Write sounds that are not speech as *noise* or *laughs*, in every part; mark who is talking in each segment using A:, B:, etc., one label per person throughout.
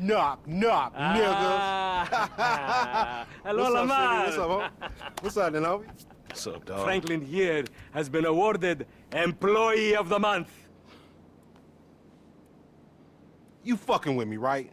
A: Knock, knock, niggas.
B: Ah. *laughs* Hello,
A: What's up,
B: Lamar.
A: City? What's up, homie? What's up, then.
C: What's up, dog?
B: Franklin here has been awarded Employee of the Month.
A: You fucking with me, right?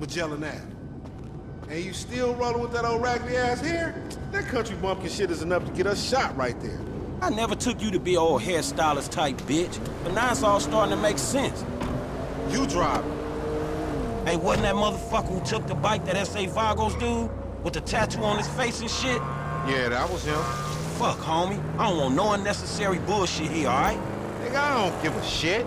A: Magellan Ave. And you still rolling with that old raggedy ass hair? That country bumpkin shit is enough to get us shot right there.
C: I never took you to be old hairstylist type bitch, but now it's all starting to make sense.
A: You drive.
C: Hey, wasn't that motherfucker who took the bike that S.A. Vagos dude? With the tattoo on his face and shit?
A: Yeah, that was him.
C: Fuck, homie. I don't want no unnecessary bullshit here, alright?
A: Nigga, I don't give a shit.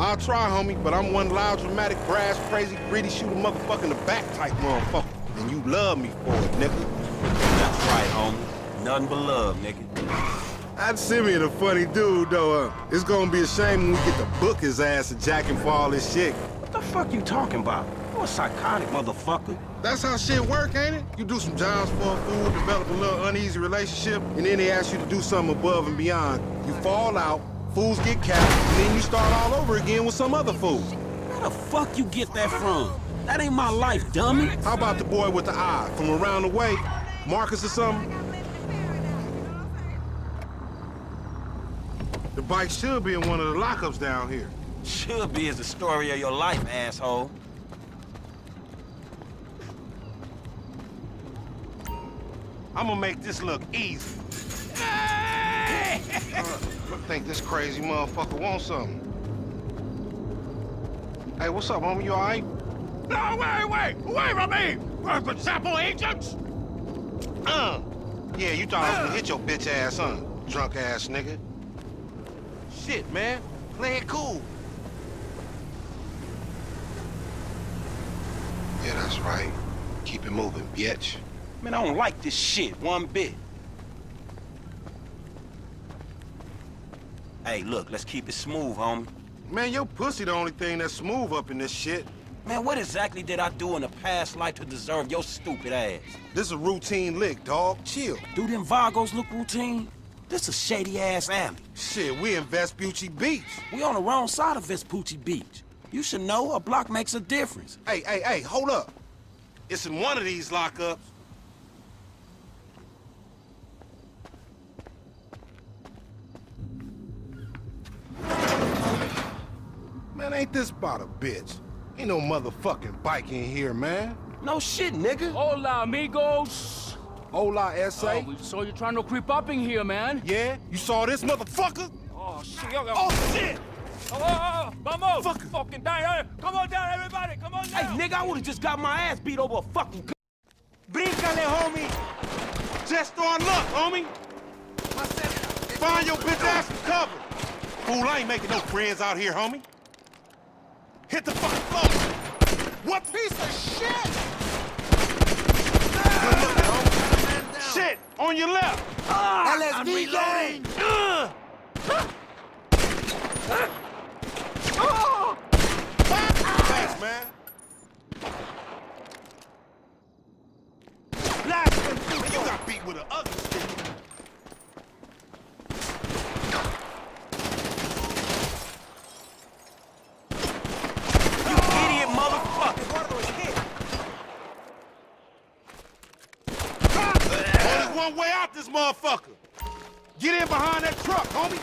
A: I'll try, homie, but I'm one loud, dramatic, brass, crazy, greedy, shoot a motherfucker in the back type motherfucker. And you love me for it, nigga.
C: That's right, homie. Nothing but love, nigga.
A: That Simeon a funny dude, though. Uh, it's gonna be a shame when we get to book his ass and jack him for all this shit.
C: What the fuck you talking about? You a psychotic motherfucker.
A: That's how shit work, ain't it? You do some jobs for a fool, develop a little uneasy relationship, and then they ask you to do something above and beyond. You fall out, fools get capped, and then you start all over again with some other fool.
C: Where the fuck you get that from? That ain't my life, dummy.
A: How about the boy with the eye from around the way? Marcus or something? The bike should be in one of the lockups down here.
C: Should be is the story of your life, asshole.
A: I'm gonna make this look easy. *laughs* I think this crazy motherfucker wants something. Hey, what's up, homie? You all right?
D: No, way, wait, wait! Away from me! Purple sample agents!
A: Uh. Yeah, you thought I was gonna hit your bitch ass, huh? Drunk ass nigga. Shit, man. Play it cool.
E: Yeah, that's right. Keep it moving, bitch.
C: Man, I don't like this shit one bit. Hey, look, let's keep it smooth, homie.
A: Man, your pussy the only thing that's smooth up in this shit.
C: Man, what exactly did I do in a past life to deserve your stupid ass?
A: This is a routine lick, dog. Chill.
C: Do them Vagos look routine? This a shady-ass alley.
A: Shit, we in Vespucci Beach.
C: We on the wrong side of Vespucci Beach. You should know a block makes a difference.
A: Hey, hey, hey, hold up. It's in one of these lockups. Ain't this about a bitch? Ain't no motherfucking bike in here, man.
C: No shit, nigga.
F: Hola, amigos.
A: Hola, S.A.
F: Oh, we saw you trying to creep up in here, man.
A: Yeah? You saw this motherfucker?
F: Oh, shit. Oh,
A: Oh, shit!
F: oh, oh, oh, oh vamos.
A: Fuck.
F: Fucking down. Eh? Come on down, everybody. Come on down!
C: Hey,
F: down.
C: nigga, I would've just got my ass beat over a fucking gun.
A: Bríncale, homie! Just on luck, homie! Find your bitch ass some cover! Fool, I ain't making no friends out here, homie. Hit the fucking floor! What piece of shit? Good looking, homie. Shit! On your left!
D: Ah, I'm reloading. Ah.
A: Thanks, man. Blast him. You got beat with an ugly stick.
C: You idiot motherfucker.
A: Only one way out this motherfucker. Get in behind that truck, homie.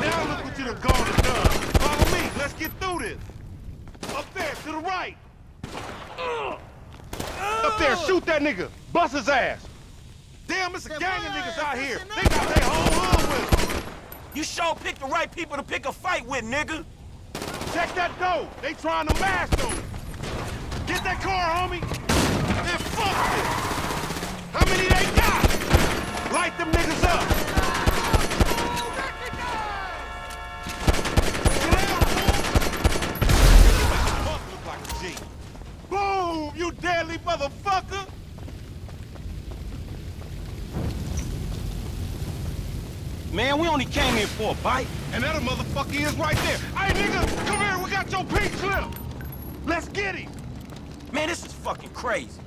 A: Now look what you done gone and done. Follow me. Let's get through this. Up there, to the right. Up there, shoot that nigga. Bust his ass. Damn, it's a gang of niggas out here. They got their whole hood with them.
C: You sure picked the right people to pick a fight with, nigga.
A: Check that door. They trying to mash on. Get that car, homie. And fuck this. How many they got? Light them niggas up. Look like a G. Boom, you deadly motherfucker.
C: Man, we only came here for a bite.
A: And that a motherfucker is right there. Hey, nigga, come here. We got your pink slip. Let's get him.
C: Man, this is fucking crazy.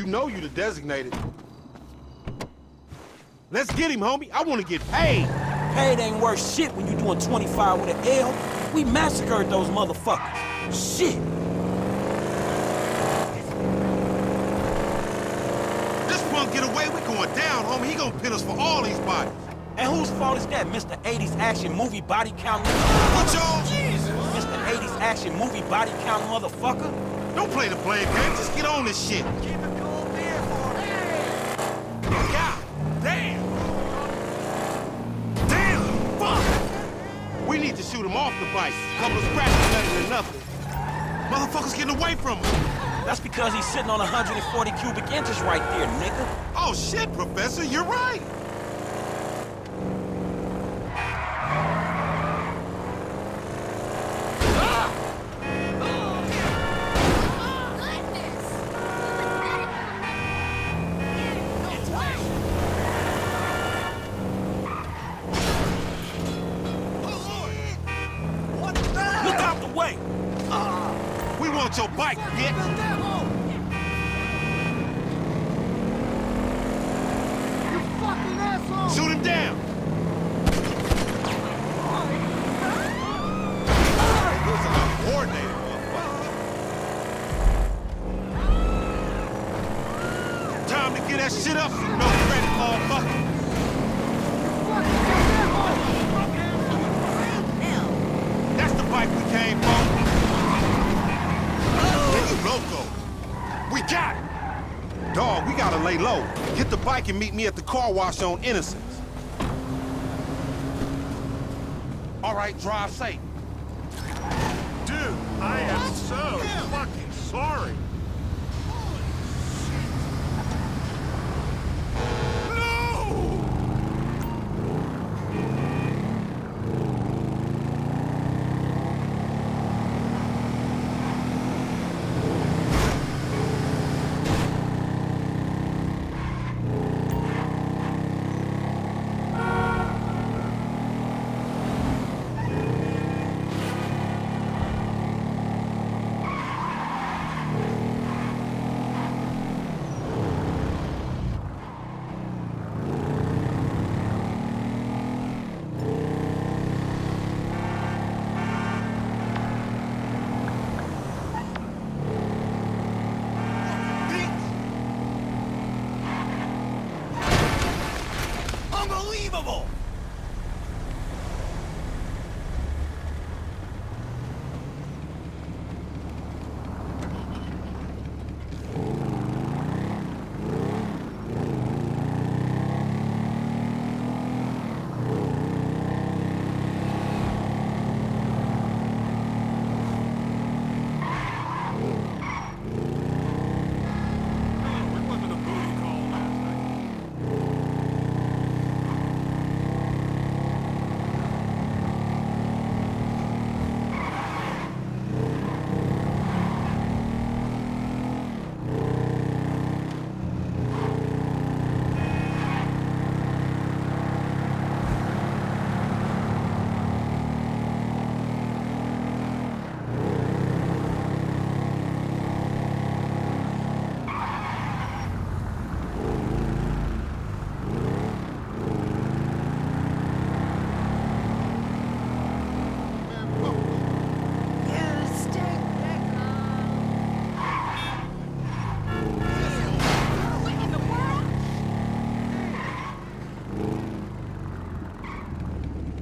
A: You know you the designated. Let's get him, homie. I want to get paid.
C: Paid ain't worth shit when you doing 25 with an L. We massacred those motherfuckers. Shit.
A: This punk get away, we going down, homie. He gonna pin us for all these bodies.
C: And whose fault is that, Mr. 80s action movie body count?
A: What y'all? Jesus.
C: Mr. 80s action movie body count motherfucker?
A: Don't play the blame game. Just get on this shit. Shoot him off the bike. Couple of scratches better than nothing. Motherfuckers getting away from him.
C: That's because he's sitting on 140 cubic inches right there, nigga.
A: Oh shit, Professor, you're right. Want your bike, bitch. Shoot him down. Those are not coordinated, motherfucker. Time to get that shit up, no credit, motherfucker. That's the bike we came for. Nigga loco. We got. Dog, we gotta lay low. Get the bike and meet me at the car wash on Innocence. All right, drive safe.
D: Dude, I am so fucking sorry.
A: Unbelievable!